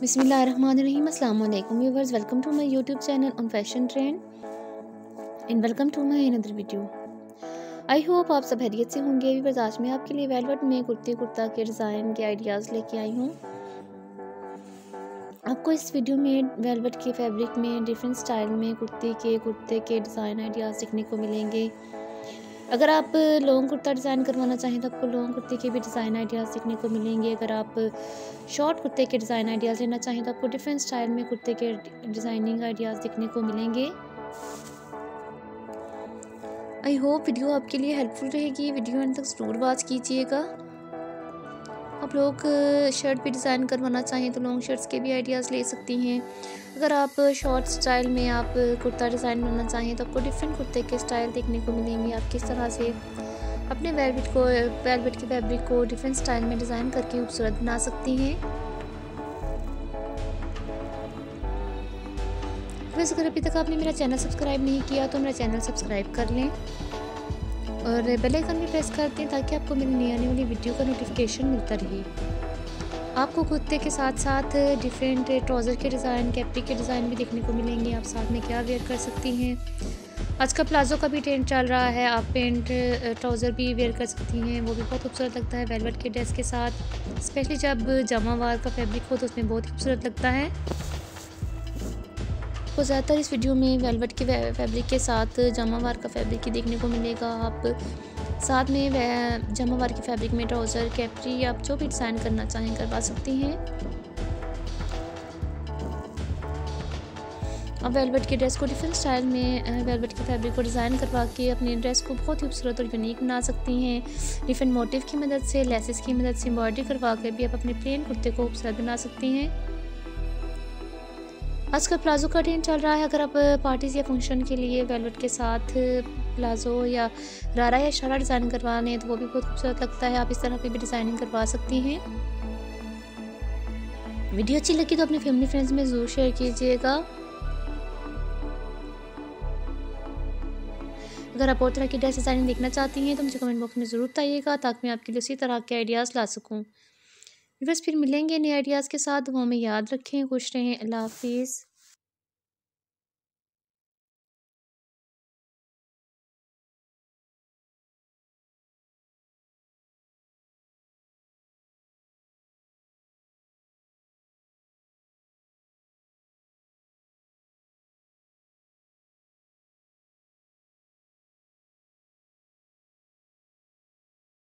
बिसमीम अल्लाम viewers, welcome to my YouTube channel on fashion trend and welcome to my another video. I hope आप सब हैरियत से होंगे। Viewers, आज मैं आपके लिए वेलवेट में कुर्ती कुर्ता के डिज़ाइन के आइडियाज़ लेके आई हूँ। आपको इस वीडियो में वेलवेट के फैब्रिक में, डिफरेंट स्टाइल में कुर्ती के, कुर्ते के डिज़ाइन आइडियाज़ देखने को मिलेंगे। अगर आप लॉन्ग कुर्ता डिज़ाइन करवाना चाहें तो आपको लॉन्ग कुर्ते के भी डिज़ाइन आइडियाज़ सीखने को मिलेंगे। अगर आप शॉर्ट कुर्ते के डिज़ाइन आइडियाज़ लेना चाहें तो आपको डिफरेंट स्टाइल में कुर्ते के डिज़ाइनिंग आइडियाज़ देखने को मिलेंगे। आई होप वीडियो आपके लिए हेल्पफुल रहेगी। वीडियो अंत तक ज़रूर वॉच कीजिएगा। आप लोग शर्ट भी डिज़ाइन करवाना चाहें तो लॉन्ग शर्ट्स के भी आइडियाज़ ले सकती हैं। अगर आप शॉर्ट स्टाइल में आप कुर्ता डिज़ाइन बनाना चाहें तो आपको डिफरेंट कुर्ते के स्टाइल देखने को मिलेंगे। आप किस तरह से अपने वेलवेट को वेलवेट के फैब्रिक को डिफरेंट स्टाइल में डिज़ाइन करके खूबसूरत बना सकती हैं। वैसे अगर अभी तक आपने मेरा चैनल सब्सक्राइब नहीं किया तो मेरा चैनल सब्सक्राइब कर लें। और बेल आइकन भी प्रेस कर दें ताकि आपको मेरी नई आने वाली वीडियो का नोटिफिकेशन मिलता रहे। आपको कुत्ते के साथ साथ डिफरेंट ट्राउज़र के डिज़ाइन कैप्री के डिज़ाइन भी देखने को मिलेंगे। आप साथ में क्या वेयर कर सकती हैं? आजकल प्लाज़ो का भी ट्रेंड चल रहा है। आप पेंट ट्राउज़र भी वेयर कर सकती हैं। वो भी बहुत खूबसूरत लगता है वेलवेट के ड्रेस के साथ। स्पेशली जब जमावार का फैब्रिक हो तो उसमें बहुत खूबसूरत लगता है। तो ज़्यादातर इस वीडियो में वेलवेट के फैब्रिक के साथ जमावार का फैब्रिक ही देखने को मिलेगा। आप साथ में वह जमावार के फैब्रिक में ट्राउज़र, कैप्री आप जो भी डिज़ाइन करना चाहें करवा सकती हैं। अब वेलवेट के ड्रेस को डिफरेंट स्टाइल में वेलवेट के फैब्रिक को डिज़ाइन करवा के अपने ड्रेस को बहुत ही खूबसूरत और यूनिक बना सकती हैं। डिफरेंट मोटिव की मदद से लेसेस की मदद से एम्ब्रॉयडरी करवा के भी आप अपने प्लेन कुर्ते को खूबसूरत बना सकती हैं। आजकल प्लाज़ो का ट्रेंड चल रहा है। अगर आप पार्टीज़ या फ़ंक्शन के लिए वेलवेट के साथ प्लाज़ो या रारा या शरा डिज़ाइन करवाने तो वो भी बहुत खूबसूरत लगता है। आप इस तरह की भी डिज़ाइनिंग करवा सकती हैं। वीडियो अच्छी लगी तो अपने फैमिली फ्रेंड्स में ज़रूर शेयर कीजिएगा। अगर आप और तरह की ड्रेस डिज़ाइनिंग देखना चाहती हैं तो मुझे कमेंट बॉक्स में ज़रूर बताइएगा, ताकि मैं आपके लिए उसी तरह के आइडियाज़ ला सकूँ। बस फिर मिलेंगे नए आइडियाज़ के साथ। वो हमें याद रखें, खुश रहें। अल्लाह हाफिज़।